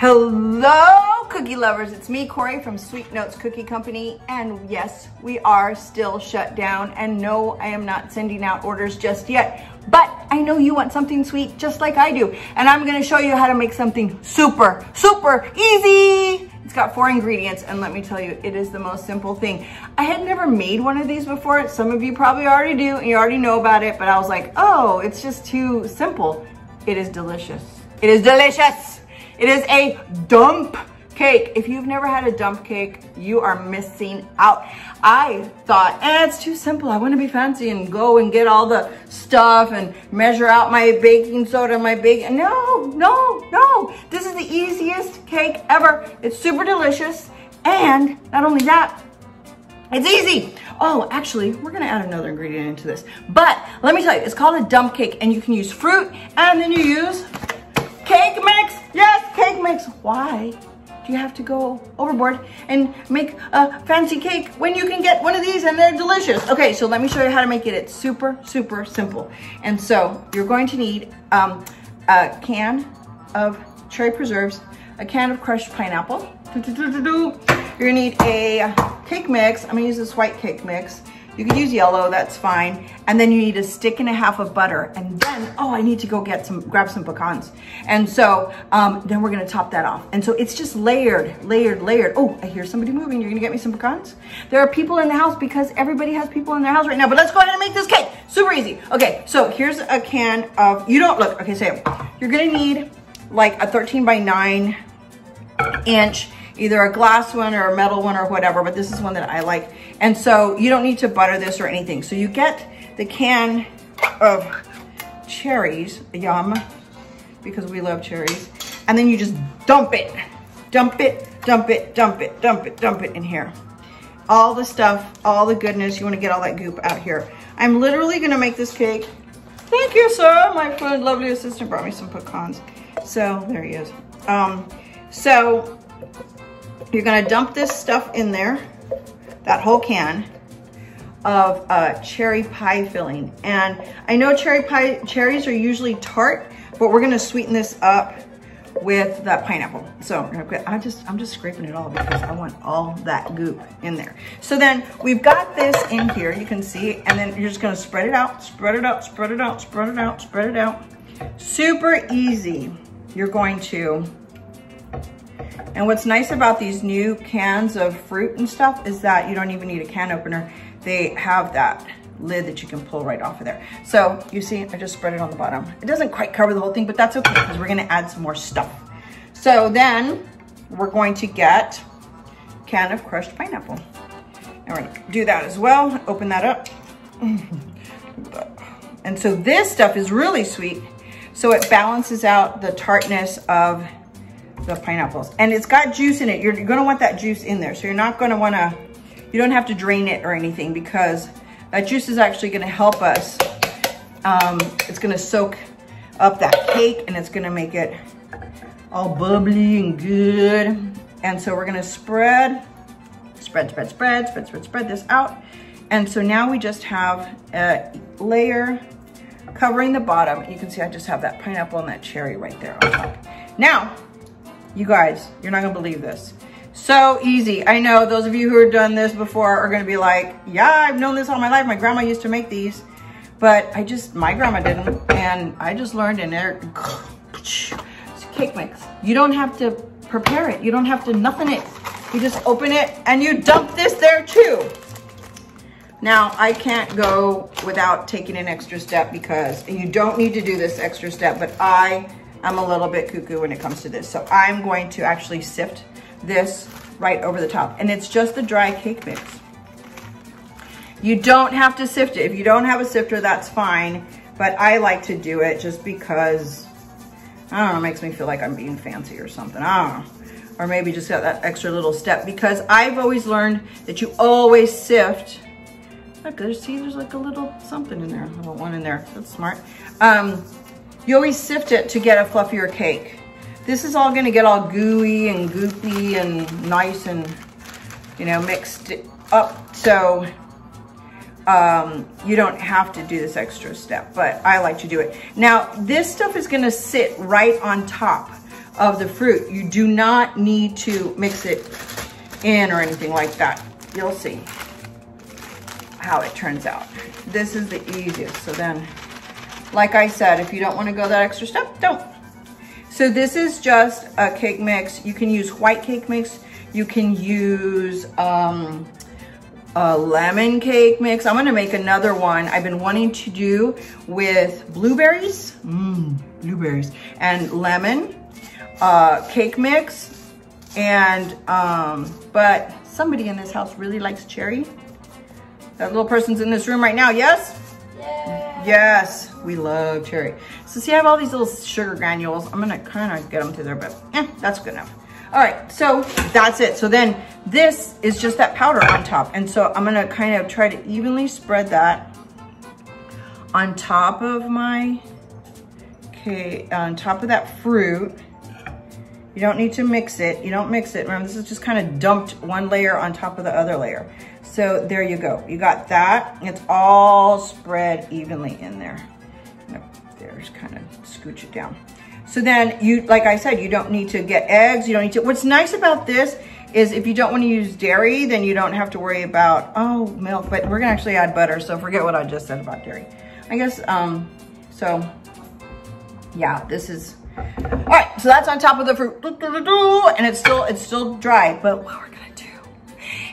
Hello, cookie lovers. It's me, Corie from Sweet Notes Cookie Company. And yes, we are still shut down. And no, I am not sending out orders just yet. But I know you want something sweet just like I do. And I'm gonna show you how to make something super, super easy. It's got four ingredients, and let me tell you, it is the most simple thing. I had never made one of these before. Some of you probably already do, and you already know about it, but I was like, oh, it's just too simple. It is delicious. It is delicious. It is a dump cake. If you've never had a dump cake, you are missing out. I thought, eh, it's too simple. I want to be fancy and go and get all the stuff and measure out my baking soda, my bacon. No, no, no. This is the easiest cake ever. It's super delicious. And not only that, it's easy. Oh, actually, we're gonna add another ingredient into this. But let me tell you, it's called a dump cake and you can use fruit and then you use cake mix. Yes, cake mix. Why do you have to go overboard and make a fancy cake when you can get one of these and they're delicious? Okay, so let me show you how to make it. It's super, super simple. And so you're going to need um, a can of cherry preserves, a can of crushed pineapple. You're gonna need a cake mix. I'm gonna use this white cake mix. You can use yellow, that's fine. And then you need a stick and a half of butter. And then, oh, I need to go get some, grab some pecans. And so um, then we're gonna top that off. And so it's just layered, layered, layered. Oh, I hear somebody moving. You're gonna get me some pecans? There are people in the house because everybody has people in their house right now. But let's go ahead and make this cake. Super easy. Okay, so here's a can of, you don't, look, okay, say You're gonna need like a 13 by 9 inch either a glass one or a metal one or whatever, but this is one that I like. And so you don't need to butter this or anything. So you get the can of cherries, yum, because we love cherries. And then you just dump it, dump it, dump it, dump it, dump it, dump it in here. All the stuff, all the goodness, you wanna get all that goop out here. I'm literally gonna make this cake. Thank you, sir. My friend, lovely assistant brought me some pecans. So there he is. Um, so you're gonna dump this stuff in there, that whole can of uh, cherry pie filling. And I know cherry pie cherries are usually tart, but we're gonna sweeten this up with that pineapple. So I just, I'm just scraping it all because I want all that goop in there. So then we've got this in here, you can see, and then you're just gonna spread it out, spread it out, spread it out, spread it out, spread it out. Super easy. You're going to and what's nice about these new cans of fruit and stuff is that you don't even need a can opener. They have that lid that you can pull right off of there. So you see, I just spread it on the bottom. It doesn't quite cover the whole thing, but that's okay because we're gonna add some more stuff. So then we're going to get can of crushed pineapple. And we're gonna do that as well. Open that up. And so this stuff is really sweet. So it balances out the tartness of the pineapples. And it's got juice in it. You're, you're gonna want that juice in there. So you're not gonna wanna, you don't have to drain it or anything because that juice is actually gonna help us. Um, it's gonna soak up that cake and it's gonna make it all bubbly and good. And so we're gonna spread, spread, spread, spread, spread, spread, spread this out. And so now we just have a layer covering the bottom. You can see I just have that pineapple and that cherry right there on top. Now, you guys, you're not gonna believe this. So easy. I know those of you who have done this before are gonna be like, yeah, I've known this all my life. My grandma used to make these, but I just, my grandma didn't. And I just learned in there, it's cake mix. You don't have to prepare it. You don't have to nothing it. You just open it and you dump this there too. Now, I can't go without taking an extra step because you don't need to do this extra step, but I I'm a little bit cuckoo when it comes to this. So I'm going to actually sift this right over the top. And it's just the dry cake mix. You don't have to sift it. If you don't have a sifter, that's fine. But I like to do it just because, I don't know, it makes me feel like I'm being fancy or something. I don't know. Or maybe just got that extra little step because I've always learned that you always sift. Look, there's, see, there's like a little something in there, a little one in there. That's smart. Um, you always sift it to get a fluffier cake. This is all gonna get all gooey and goopy and nice and, you know, mixed up. So um, you don't have to do this extra step, but I like to do it. Now, this stuff is gonna sit right on top of the fruit. You do not need to mix it in or anything like that. You'll see how it turns out. This is the easiest. So then, like I said, if you don't want to go that extra step, don't. So this is just a cake mix. You can use white cake mix. You can use um, a lemon cake mix. I'm gonna make another one I've been wanting to do with blueberries, mmm, blueberries, and lemon uh, cake mix. And, um, but somebody in this house really likes cherry. That little person's in this room right now, yes? Yeah. Yes, we love cherry. So see, I have all these little sugar granules. I'm gonna kind of get them through there, but eh, that's good enough. All right, so that's it. So then this is just that powder on top. And so I'm gonna kind of try to evenly spread that on top of my, okay, on top of that fruit. You don't need to mix it. You don't mix it. Remember, this is just kind of dumped one layer on top of the other layer. So there you go. You got that. It's all spread evenly in there. There's kind of scooch it down. So then you, like I said, you don't need to get eggs. You don't need to, what's nice about this is if you don't want to use dairy, then you don't have to worry about, oh, milk, but we're gonna actually add butter. So forget what I just said about dairy. I guess, um, so yeah, this is, all right, so that's on top of the fruit, and it's still, it's still dry, but what we're gonna do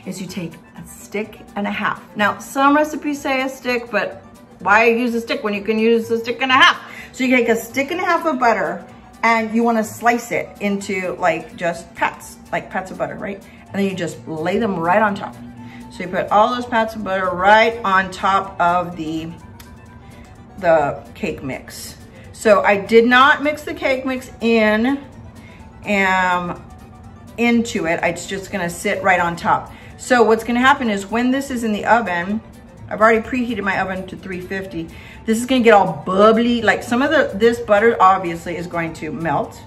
is you take a stick and a half. Now, some recipes say a stick, but why use a stick when you can use a stick and a half? So you take a stick and a half of butter and you wanna slice it into like just pats, like pats of butter, right? And then you just lay them right on top. So you put all those pats of butter right on top of the, the cake mix. So I did not mix the cake mix in um, into it. It's just gonna sit right on top. So what's gonna happen is when this is in the oven, I've already preheated my oven to 350. This is gonna get all bubbly. Like some of the, this butter obviously is going to melt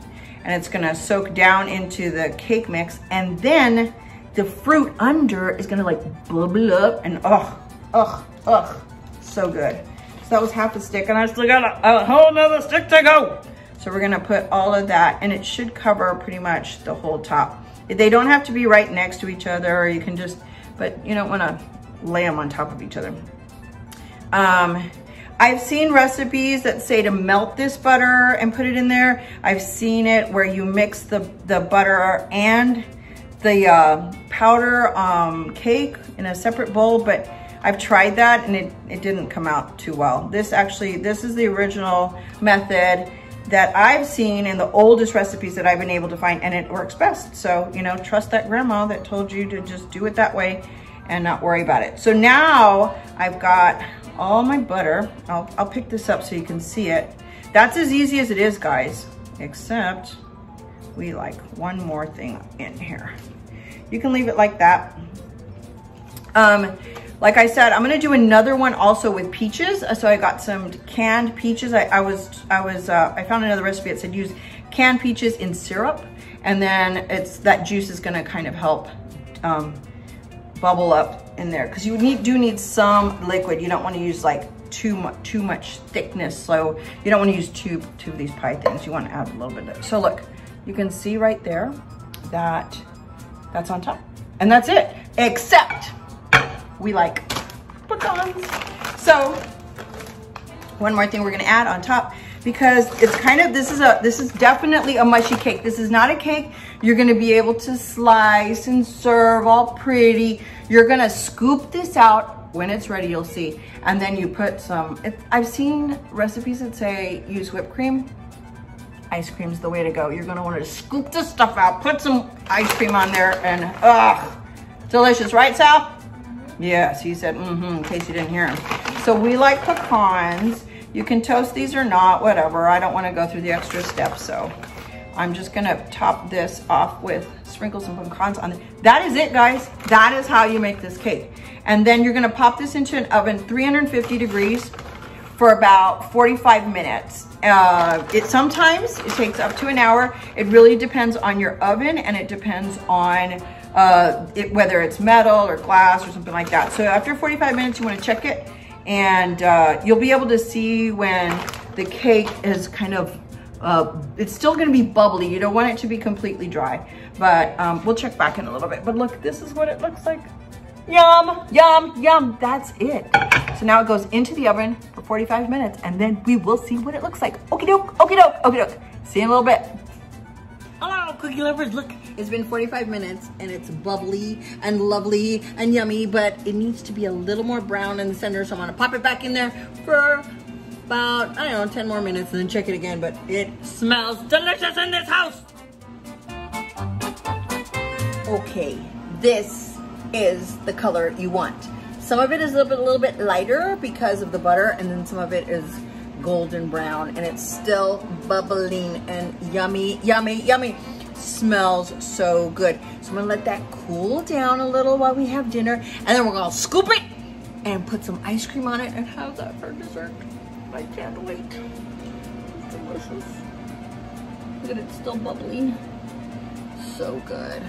and it's gonna soak down into the cake mix. And then the fruit under is gonna like bubble up and ugh, ugh, ugh, so good. So that was half a stick and I still got a, a whole nother stick to go. So we're gonna put all of that and it should cover pretty much the whole top. They don't have to be right next to each other or you can just, but you don't wanna lay them on top of each other. Um, I've seen recipes that say to melt this butter and put it in there. I've seen it where you mix the, the butter and the uh, powder um, cake in a separate bowl, but I've tried that and it, it didn't come out too well. This actually, this is the original method that I've seen in the oldest recipes that I've been able to find and it works best. So, you know, trust that grandma that told you to just do it that way and not worry about it. So now I've got all my butter. I'll, I'll pick this up so you can see it. That's as easy as it is, guys, except we like one more thing in here. You can leave it like that. Um, like I said, I'm gonna do another one also with peaches. So I got some canned peaches. I, I was, I was, uh, I found another recipe that said use canned peaches in syrup, and then it's that juice is gonna kind of help um, bubble up in there because you need do need some liquid. You don't want to use like too much too much thickness. So you don't want to use two two of these pie things. You want to add a little bit of. So look, you can see right there that that's on top, and that's it. Except we like pecans. So one more thing we're gonna add on top because it's kind of, this is a, this is definitely a mushy cake. This is not a cake you're gonna be able to slice and serve all pretty. You're gonna scoop this out when it's ready, you'll see. And then you put some, I've seen recipes that say use whipped cream. Ice cream's the way to go. You're gonna wanna scoop this stuff out, put some ice cream on there and ugh, delicious, right Sal? Yes, he said, mm-hmm, in case you didn't hear him. So we like pecans. You can toast these or not, whatever. I don't wanna go through the extra steps, so I'm just gonna top this off with sprinkle some pecans on it. That is it, guys. That is how you make this cake. And then you're gonna pop this into an oven, 350 degrees for about 45 minutes. Uh, it sometimes, it takes up to an hour. It really depends on your oven and it depends on uh, it, whether it's metal or glass or something like that. So after 45 minutes, you wanna check it and uh, you'll be able to see when the cake is kind of uh, it's still gonna be bubbly. You don't want it to be completely dry, but um, we'll check back in a little bit. But look, this is what it looks like. Yum, yum, yum, that's it. So now it goes into the oven for 45 minutes and then we will see what it looks like. Okie doke, okie doke, okie doke. See you in a little bit. Hello, cookie lovers. Look, it's been 45 minutes and it's bubbly and lovely and yummy, but it needs to be a little more brown in the center. So I'm gonna pop it back in there for about, I don't know, 10 more minutes and then check it again, but it smells delicious in this house. Okay, this is the color you want. Some of it is a little bit, a little bit lighter because of the butter, and then some of it is golden brown, and it's still bubbling and yummy, yummy, yummy. Smells so good. So I'm gonna let that cool down a little while we have dinner, and then we're gonna scoop it and put some ice cream on it and have that for dessert. I can't wait. It's delicious. Look at it, still bubbling. So good.